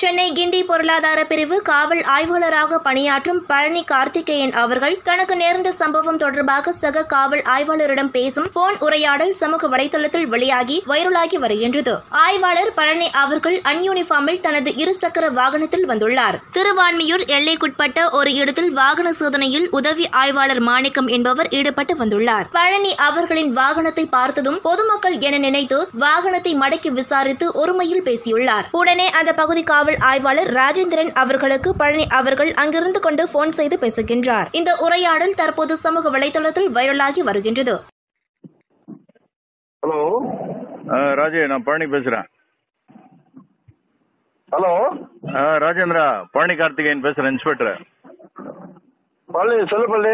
சென்னை கிண்டி பொருளாதார பிரிவு காவல் ஆய்வாளராக பணியாற்றும் பழனி கார்த்திகேயன் அவர்கள் தனக்கு நேர்ந்த சம்பவம் தொடர்பாக சக காவல் ஆய்வாளரிடம் பேசும் போன் உரையாடல் சமூக வலைதளத்தில் வெளியாகி வைரலாகி வருகின்றது. ஆய்வாளர் பழனி அவர்கள் அன்யூனிஃபார்மில் தனது இருசக்கர வாகனத்தில் வந்துள்ளார். திருவான்மியூர் எல்லைக்குட்பட்ட ஒரு இடத்தில் வாகன சோதனையில் உதவி ஆய்வாளர் மாணிக்கம் என்பவர் ஈடுபட்டு வந்துள்ளார். பழனி அவர்களின் வாகனத்தை பார்த்ததும் பொதுமக்கள் என நினைத்து வாகனத்தை மடக்கி விசாரித்து ஒருமையில் பேசியுள்ளார். உடனே அந்த பகுதி காவல் ஆய்வாளர் ராஜேந்திரன் அவர்களுக்கு பழனி அவர்கள் அங்கிருந்து கொண்டு போன் செய்து பேசுகின்றார். இந்த உரையாடல் தற்போது சமூக வலைதளத்தில் வைரலாகி வருகின்றது. ஹலோ ராஜே நான் பழனி பேசுறேன். ஹலோ ராஜேந்திரா பழனி கார்த்திகேயன் பேசுறேன் இன்ஸ்பெக்டர். பள்ளி சொல்லு இல்ல.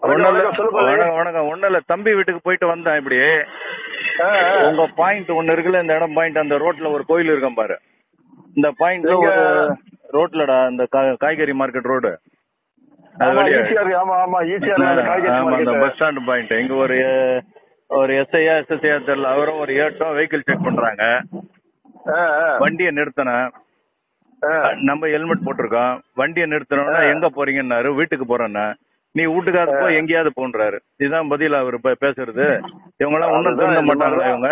வணக்கம், ஒன்னும் இல்ல. தம்பி வீட்டுக்கு போயிட்டு வந்தேன் இப்படி. உங்க பாயிண்ட் ஒன்னு இருக்குல்ல இந்த இடம் பாயிண்ட் அந்த ரோட்ல ஒரு கோயில் இருக்கும் பாரு. இந்த பாயிண்ட்ல? ஒரு ரோட்லடா இந்த காய்கறி market road. Bus stand point இங்க ஒரு ஒரு எஸ்ஐயா எஸ்எஸ்ஐயா தெரியல அவரும் ஒரு ஏட்டோ வெஹிக்கிள் செக் பண்றாங்க. வண்டியை நிறுத்தினேன். நம்ம ஹெல்மெட் போட்டிருக்கோம். வண்டியை நிறுத்தணும்னா எங்க போறீங்கன்னாரு? வீட்டுக்கு போறேன்னா. நீ வீட்டுக்காவது போ எங்கேயாவது போன்றாரு. இதுதான் பதில் அவர் பேசுறது. இவங்க எல்லாம் ஒண்ணும் திருந்த மாட்டாங்களா. இவங்க?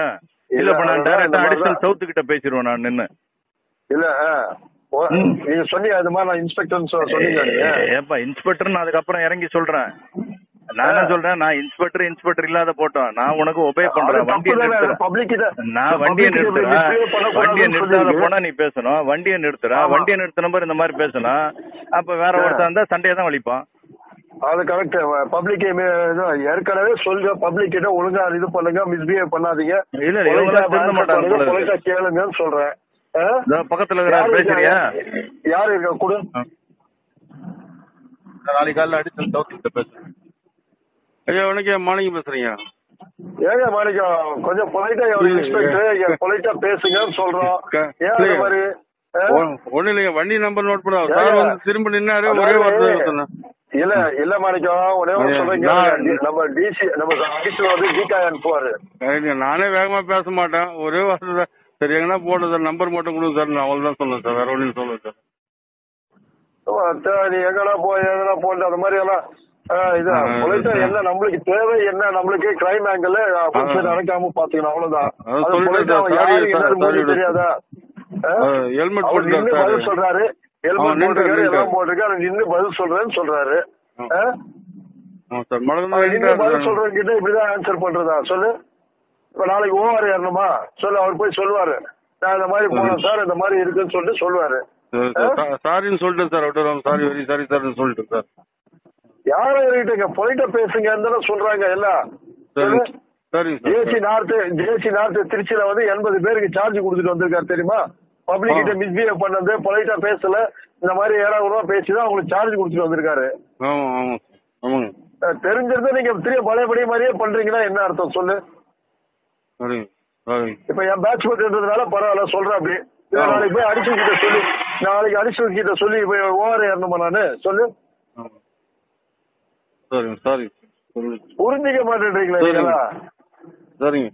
இல்ல, இப்ப நான் டைரக்டா அடிஷனல். சவுத்து கிட்ட பேசிடுவேன் நான் நின்னு. இல்ல. நீங்க சொன்னீங்க அது மாதிரி நான் இன்ஸ்பெக்டர் சொன்னீங்க ஏப்பா இன்ஸ்பெக்டர் நான் அதுக்கப்புறம் இறங்கி சொல்றேன். நான் சொல்றேன் நான் இன்ஸ்பெக்டர் இன்ஸ்பெக்டர் இல்லாத போட்டோம். நான் உனக்கு ஒபே பண்றேன். வண்டியை நான் வண்டியை நிறுத்துறேன் வண்டியை நிறுத்தாத. போனா நீ பேசணும். வண்டியை நிறுத்துறேன். வண்டியை நிறுத்தின மாதிரி இந்த மாதிரி பேசணும். அப்ப வேற ஆ. ஒருத்தன் இருந்தா சண்டையை தான் வலிப்பான். அது கரெக்ட் பப்ளிக் ஏற்கனவே சொல்லுங்க பப்ளிக் கிட்ட ஒழுங்கா இது பண்ணுங்க மிஸ்பிஹேவ் பண்ணாதீங்க. இல்ல, கேளுங்கன்னு சொல்றேன். பக்கத்துல இருக்கிற பேசுறியா? யாரு இருக்கா? கொடு. நாளைக்கு காலைல அடிச்சு சவுத்துக்கிட்ட பேசுறேன். ஐயா வணக்கம் மாணிக்கம் பேசுறீங்க? ஏங்க மாணிக்கம்? கொஞ்சம் பொலைட்டா இன்ஸ்பெக்டர் பொலைட்டா பேசுங்கன்னு சொல்றோம். ஏன். மாதிரி? ஒண்ணு இல்லைங்க. வண்டி நம்பர் நோட் பண்ண. சார் வந்து திரும்ப நின்னாரு. ஒரே வார்த்தை சொன்னேன். இல்ல இல்ல மாணிக்கம். ஒரே ஒரு சொல்றீங்க. நான்- நம்ம டிசி நம்ம அடிஷனல் வந்து ஜிகா அனுப்புவாரு நானே வேகமா பேச மாட்டேன். ஒரே வார்த்தை. சரி எங்கன்னா போட்டு சார் நம்பர் மட்டும் கொடுங்க சார் நான் அவ்வளவுதான் சொன்னேன் சார் வேற ஒன்றும் சொல்லுங்க சார். நீ எங்கடா போய் எங்கடா போட்டு அந்த மாதிரி எல்லாம் இது. என்ன நம்மளுக்கு தேவை என்ன நம்மளுக்கு கிரைம் ஆங்கிள் நடக்காம பாத்துக்கணும் அவ்வளவுதான். தெரியாதா? ஹெல்மெட் போட்டு பதில் சொல்றாரு ஹெல்மெட் போட்டிருக்காரு எல்லாம். போட்டிருக்காரு பதில் சொல்றேன்னு சொல்றாரு. பதில் சொல்றவங்க கிட்ட இப்படிதான் ஆன்சர் பண்றதா? சொல்லு. இப்ப நாளைக்கு ஓவர் ஏறணுமா? சொல்லு அவர் போய் சொல்லுவாரு. நான் இந்த மாதிரி போனேன் சார். இந்த மாதிரி இருக்குன்னு சொல்லிட்டு சொல்லுவாரு. சாரின்னு சொல்லிட்டேன் சார் சாரி வெரி சாரி சார்னு சொல்லிட்டேன் சார். யாரும் இருக்கட்டுங்க பொயிட்ட பேசுங்க சொல்றாங்க எல்லாம். சரி JC sir. North JC north திருச்சியில வந்து எண்பது பேருக்கு சார்ஜ் கொடுத்துட்டு வந்திருக்காரு தெரியுமா? பப்ளிக் கிட்ட. மிஸ்பிஹேவ் பண்ணது பொலைட்டா பேசல. இந்த மாதிரி ஏழாயிரம் ரூபா பேசிதான் அவங்களுக்கு சார்ஜ் கொடுத்துட்டு வந்திருக்காரு. தெரிஞ்சிருந்தா நீங்க திரும்ப பழையபடி மாதிரியே பண்றீங்கன்னா என்ன அர்த்தம்? சொல்லு. இப்ப என் பேட்ச் பண்றதுனால பரவாயில்ல சொல்றேன் அப்படி. நாளைக்கு போய் அடிஷன் கிட்ட சொல்லி. நாளைக்கு அடிஷன் கிட்ட சொல்லி போய் ஓவர் ஏறணுமா நானு? சொல்லு. சரிங்க சாரி புரிஞ்சிக்க மாட்டேன்றீங்களா சரிங்க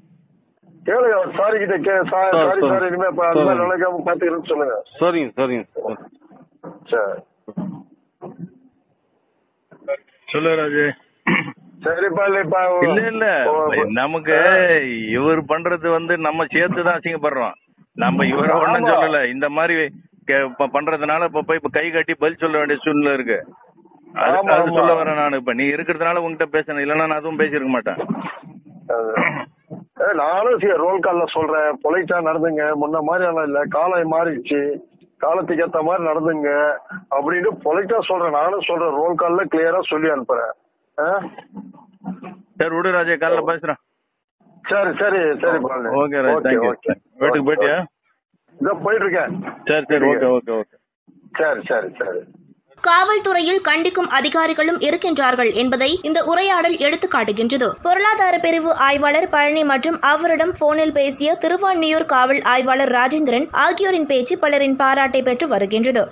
கேளுங்க சாரி கிட்ட சார், சாரி. இனிமே இப்ப. நடக்காம பாத்துக்கிறேன்னு சொல்லுங்க. சரிங்க சரிங்க சரி. சொல்லு ராஜு. இல்ல இல்ல. நமக்கு இவர் பண்றது வந்து நம்ம சேர்த்து தான் அசிங்கப்படுறோம். நம்ம இவரை ஒண்ணும். சொல்லல. இந்த மாதிரி பண்றதுனால இப்ப போய் கை கட்டி பதில் சொல்ல வேண்டிய சூழ்நிலை இருக்கு. அது ஆமா, அது ஆமா. சொல்ல வரேன் நான். இப்ப நீ இருக்கிறதுனால உங்ககிட்ட பேசணும் இல்லைன்னா நான் அதுவும் பேசியிருக்க மாட்டேன். நானும் சரி ரோல் கால்ல சொல்றேன். பொலைட்டா நடந்துங்க. முன்ன மாதிரி எல்லாம் இல்ல. காலம் மாறிடுச்சு. காலத்துக்கு ஏத்த மாதிரி நடந்துங்க. அப்படின்னு பொலைட்டா சொல்றேன். நானும் சொல்றேன். ரோல் கால்ல கிளியரா சொல்லி அனுப்புறேன்? சரி விடு ராஜா காலைல பேசுறேன். சரி சரி சரி. Okay Raj thank you. வீட்டுக்கு போயிட்டியா? இதோ போயிட்டு இருக்கேன் சரி சரி ஓகே ஓகே ஓகே. சரி சரி சரி. காவல்துறையில் கண்டிக்கும் அதிகாரிகளும் இருக்கின்றார்கள் என்பதை இந்த உரையாடல் எடுத்து காட்டுகின்றது. பொருளாதார பிரிவு ஆய்வாளர் பழனி மற்றும் அவரிடம் போனில் பேசிய திருவான்மியூர் காவல் ஆய்வாளர் ராஜேந்திரன் ஆகியோரின் பேச்சு பலரின் பாராட்டை பெற்று வருகின்றது.